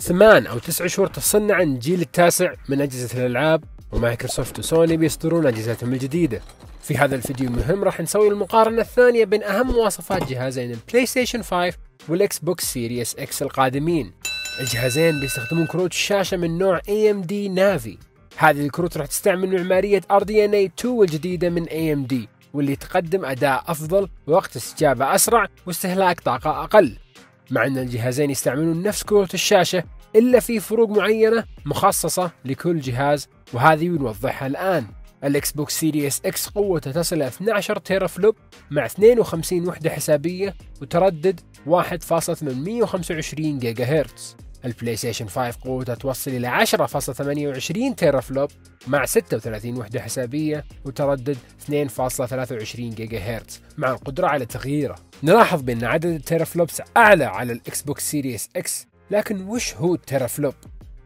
ثمان أو تسع شهور تصنع الجيل التاسع من أجهزة الألعاب ومايكروسوفت وسوني بيصدرون أجهزتهم الجديدة. في هذا الفيديو المهم راح نسوي المقارنة الثانية بين أهم مواصفات جهازين ال PlayStation 5 وال Xbox Series X القادمين. الجهازين بيستخدمون كروت الشاشة من نوع AMD Navi هذه الكروت راح تستعمل معمارية RDNA 2 الجديدة من AMD واللي تقدم أداء أفضل ووقت استجابة أسرع واستهلاك طاقة أقل. مع أن الجهازين يستعملون نفس كروت الشاشة إلا في فروق معينة مخصصة لكل جهاز وهذه بنوضحها الآن. ال Xbox Series X قوته تصل إلى 12 teraflop مع 52 وحدة حسابية وتردد 1.825 جيجا هرتز. ال PlayStation 5 قوته توصل إلى 10.28 teraflop مع 36 وحدة حسابية وتردد 2.23 جيجا هرتز مع القدرة على تغييره. نلاحظ بأن عدد ال teraflops أعلى على ال Xbox Series X لكن وش هو ال teraflop؟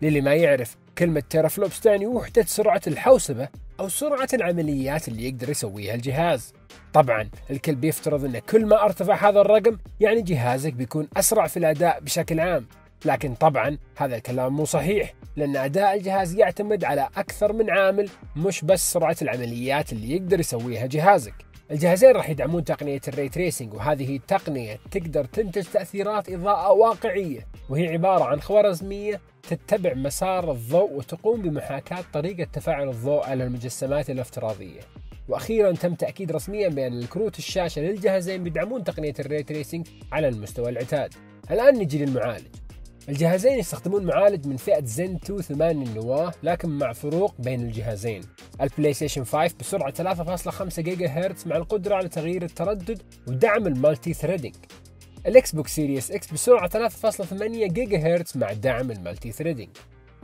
للي ما يعرف كلمة teraflops تعني وحدة سرعة الحوسبة أو سرعة العمليات اللي يقدر يسويها الجهاز. طبعا الكل بيفترض أن كل ما ارتفع هذا الرقم يعني جهازك بيكون أسرع في الأداء بشكل عام. لكن طبعا هذا الكلام مو صحيح لأن أداء الجهاز يعتمد على أكثر من عامل مش بس سرعة العمليات اللي يقدر يسويها جهازك الجهازين راح يدعمون تقنية ال ray tracing وهذه التقنية تقدر تنتج تأثيرات إضاءة واقعية وهي عبارة عن خوارزمية تتبع مسار الضوء وتقوم بمحاكاة طريقة تفاعل الضوء على المجسمات الافتراضية وأخيرا تم تأكيد رسميا بأن الكروت الشاشة للجهازين بيدعمون تقنية ال ray tracing على المستوى العتاد. الآن نجي للمعالج. الجهازين يستخدمون معالج من فئة زين 2 8 نواة لكن مع فروق بين الجهازين. ال PlayStation 5 بسرعة 3.5 جيجا هرتز مع القدرة على تغيير التردد ودعم ال multi-threading. ال Xbox Series X بسرعة 3.8 جيجا هرتز مع دعم ال multi-threading.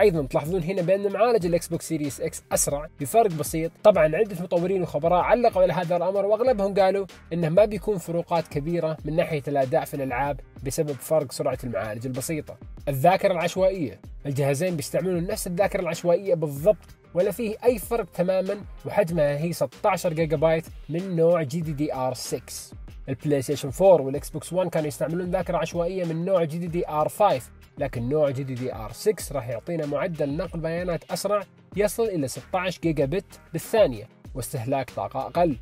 أيضا تلاحظون هنا بأن معالج ال Xbox Series X أسرع بفرق بسيط. طبعا عدة مطورين وخبراء علقوا على هذا الأمر وأغلبهم قالوا إنه ما بيكون فروقات كبيرة من ناحية الأداء في الألعاب بسبب فرق سرعة المعالج البسيطة. الذاكرة العشوائية الجهازين بيستعملون نفس الذاكرة العشوائية بالضبط ولا فيه أي فرق تماما وحجمها هي 16 جيجا بايت من نوع GDDR 6 ال PlayStation 4 وال Xbox 1 كانوا يستعملون ذاكرة عشوائية من نوع GDDR 5 لكن نوع GDDR 6 راح يعطينا معدل نقل بيانات أسرع يصل إلى 16 جيجا بت بالثانية واستهلاك طاقة أقل.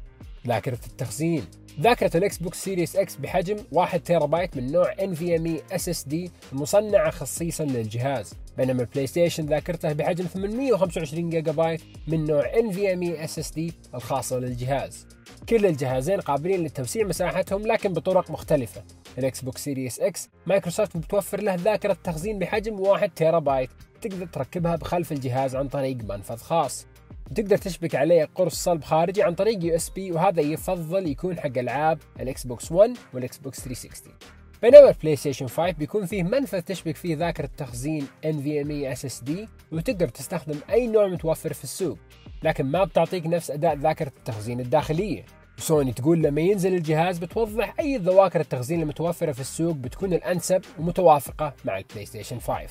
ذاكرة التخزين. ذاكرة ال Xbox Series X بحجم 1 تيرا بايت من نوع NVMe SSD المصنعة خصيصا للجهاز. بينما ال PlayStation ذاكرته بحجم 825 جيجا بايت من نوع NVMe SSD الخاصة للجهاز. كل الجهازين قابلين لتوسيع مساحتهم لكن بطرق مختلفة. ال Xbox Series X مايكروسوفت بتوفر له ذاكرة تخزين بحجم 1 تيرا بايت تقدر تركبها بخلف الجهاز عن طريق منفذ خاص. وتقدر تشبك عليه قرص صلب خارجي عن طريق USB وهذا يفضل يكون حق ألعاب ال Xbox 1 وال Xbox 360 بينما ال PlayStation 5 بيكون فيه منفذ تشبك فيه ذاكرة تخزين NVMe SSD وتقدر تستخدم أي نوع متوفر في السوق لكن ما بتعطيك نفس أداء ذاكرة التخزين الداخلية. سوني تقول لما ينزل الجهاز بتوضح أي ذواكر التخزين المتوفرة في السوق بتكون الأنسب ومتوافقة مع ال PlayStation 5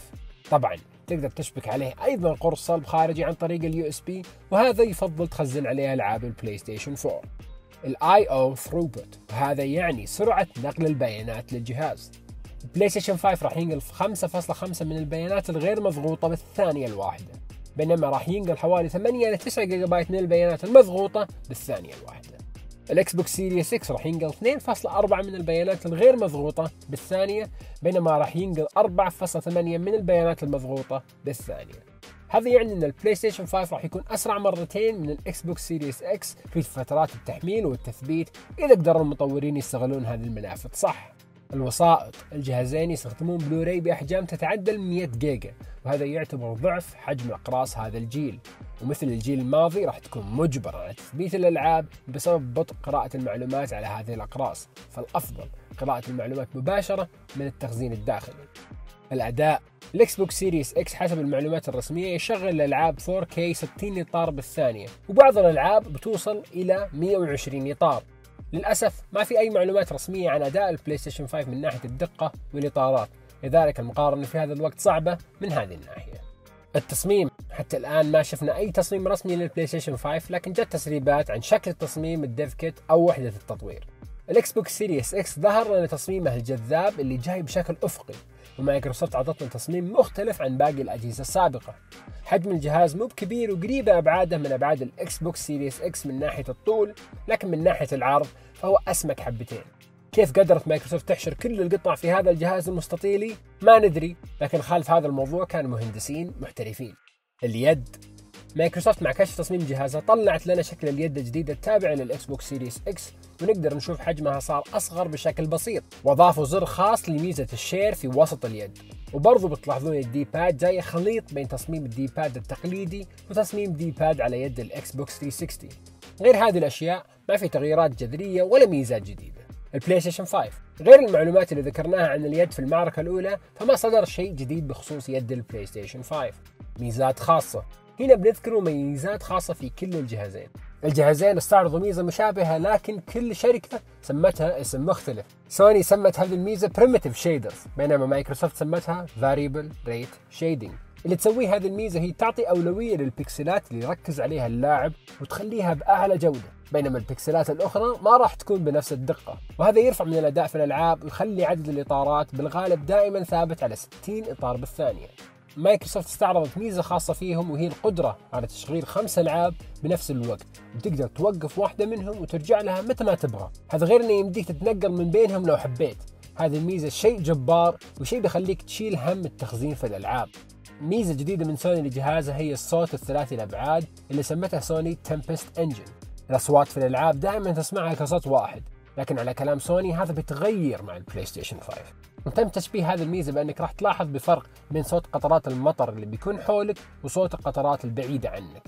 طبعا تقدر تشبك عليه أيضا قرص صلب خارجي عن طريق ال USB وهذا يفضل تخزن عليه ألعاب ال PlayStation 4 ال I/O throughput وهذا يعني سرعة نقل البيانات للجهاز. البلاي ستيشن 5 راح ينقل 5.5 من البيانات الغير مضغوطة بالثانية الواحدة بينما راح ينقل حوالي 8 إلى 9 جيجا بايت من البيانات المضغوطة بالثانية الواحدة. الإكس بوكس سيريس إكس راح ينقل 2.4 من البيانات الغير مضغوطة بالثانية بينما راح ينقل 4.8 من البيانات المضغوطة بالثانية. هذا يعني إن البلاي ستيشن 5 راح يكون أسرع مرتين من الاكس بوكس سيريس إكس في فترات التحميل والتثبيت إذا قدروا المطورين يستغلون هذه المنافذ. صح. الوسائط الجهازين يستخدمون بلوراي بأحجام تتعدى 100 جيجا وهذا يعتبر ضعف حجم أقراص هذا الجيل. ومثل الجيل الماضي راح تكون مجبر على تثبيت الألعاب بسبب بطء قراءة المعلومات على هذه الأقراص. فالأفضل قراءة المعلومات مباشرة من التخزين الداخلي. الأداء. الإكس بوكس سيريس إكس حسب المعلومات الرسمية يشغل الألعاب 4K 60 اطار بالثانية وبعض الألعاب بتوصل إلى 120 اطار للأسف ما في أي معلومات رسمية عن أداء البلاي ستيشن 5 من ناحية الدقة والإطارات لذلك المقارنة في هذا الوقت صعبة من هذه الناحية. التصميم حتى الآن ما شفنا أي تصميم رسمي للبلاي ستيشن 5 لكن جت تسريبات عن شكل تصميم ال dev kit أو وحدة التطوير. الإكس بوكس سيريس إكس ظهر لنا تصميمه الجذاب اللي جاي بشكل أفقي. ومايكروسوفت عطتنا تصميم مختلف عن باقي الأجهزة السابقة. حجم الجهاز مو بكبير وقريبة أبعاده من أبعاد الإكس بوكس سيريس إكس من ناحية الطول لكن من ناحية العرض فهو أسمك حبتين. كيف قدرت مايكروسوفت تحشر كل القطع في هذا الجهاز المستطيلي؟ ما ندري لكن خلف هذا الموضوع كان مهندسين محترفين. اليد مايكروسوفت مع كشف تصميم جهازها طلعت لنا شكل اليد الجديدة التابعة للإكس بوكس سيريس إكس ونقدر نشوف حجمها صار أصغر بشكل بسيط. وأضافوا زر خاص لميزة ال share في وسط اليد. وبرضو بتلاحظون ال D-pad جاي خليط بين تصميم ال D-pad التقليدي وتصميم D-pad على يد الإكس بوكس 360 غير هذه الأشياء ما في تغييرات جذرية ولا ميزات جديدة. البلاي ستيشن 5 غير المعلومات اللي ذكرناها عن اليد في المعركة الأولى فما صدر شيء جديد بخصوص يد البلاي ستيشن 5 ميزات خاصة. هنا بنذكر ميزات خاصة في كل الجهازين. الجهازين استعرضوا ميزة مشابهة لكن كل شركة سمتها اسم مختلف. سوني سمت هذه الميزة Primitive Shaders بينما مايكروسوفت سمتها Variable Rate Shading. اللي تسويه هذه الميزة هي تعطي أولوية للبكسلات اللي يركز عليها اللاعب وتخليها بأعلى جودة بينما البكسلات الأخرى ما راح تكون بنفس الدقة. وهذا يرفع من الأداء في الألعاب ويخلي عدد الإطارات بالغالب دائما ثابت على 60 إطار بالثانية. مايكروسوفت استعرضت ميزة خاصة فيهم وهي القدرة على تشغيل خمس ألعاب بنفس الوقت. وتقدر توقف واحدة منهم وترجع لها متى ما تبغى. هذا غير أنه يمديك تتنقل من بينهم لو حبيت. هذه الميزة شيء جبار وشيء بيخليك تشيل هم التخزين في الألعاب. ميزة جديدة من سوني لجهازها هي الصوت الثلاثي الأبعاد اللي سمتها سوني Tempest Engine الأصوات في الألعاب دائما تسمعها كصوت واحد لكن على كلام سوني هذا بيتغير مع البلاي ستيشن 5 وتم تشبيه هذه الميزة بأنك راح تلاحظ بفرق بين صوت قطرات المطر اللي بيكون حولك وصوت القطرات البعيدة عنك.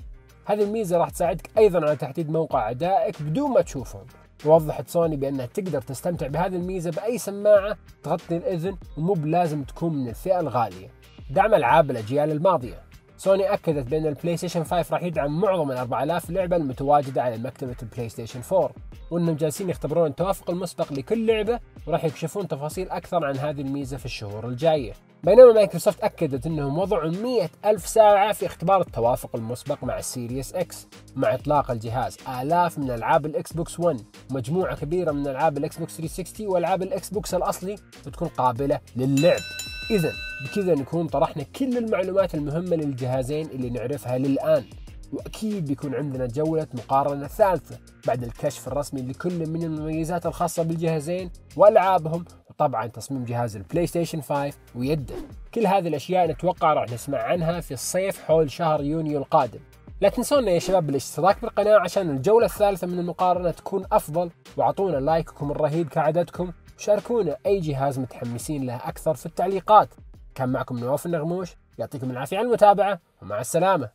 هذه الميزة راح تساعدك أيضا على تحديد موقع اعدائك بدون ما تشوفهم ووضحت سوني بأنها تقدر تستمتع بهذه الميزة بأي سماعة تغطي الأذن ومو بلازم تكون من الفئة الغالية. دعم ألعاب الأجيال الماضية. سوني أكدت بأن البلاي ستيشن 5 راح يدعم معظم ال 4000 لعبة المتواجدة على مكتبة البلاي ستيشن 4 وأنهم جالسين يختبرون التوافق المسبق لكل لعبة وراح يكشفون تفاصيل أكثر عن هذه الميزة في الشهور الجاية. بينما مايكروسوفت أكدت أنهم وضعوا 100 ألف ساعة في اختبار التوافق المسبق مع السيريس إكس مع إطلاق الجهاز آلاف من ألعاب الاكس بوكس 1 ومجموعه كبيرة من ألعاب الاكس بوكس 360 وألعاب الاكس بوكس الأصلي بتكون قابلة للعب. إذا بكذا نكون طرحنا كل المعلومات المهمة للجهازين اللي نعرفها للآن. وأكيد بيكون عندنا جولة مقارنة ثالثة بعد الكشف الرسمي لكل من المميزات الخاصة بالجهازين وألعابهم وطبعا تصميم جهاز البلاي ستيشن 5 ويده. كل هذه الأشياء نتوقع راح نسمع عنها في الصيف حول شهر يونيو القادم. لا تنسونا يا شباب بالاشتراك بالقناة عشان الجولة الثالثة من المقارنة تكون أفضل. وأعطونا لايككم الرهيب كعادتكم شاركونا. أي جهاز متحمسين له أكثر في التعليقات. كان معكم نواف النغموش. يعطيكم العافية على المتابعة ومع السلامة.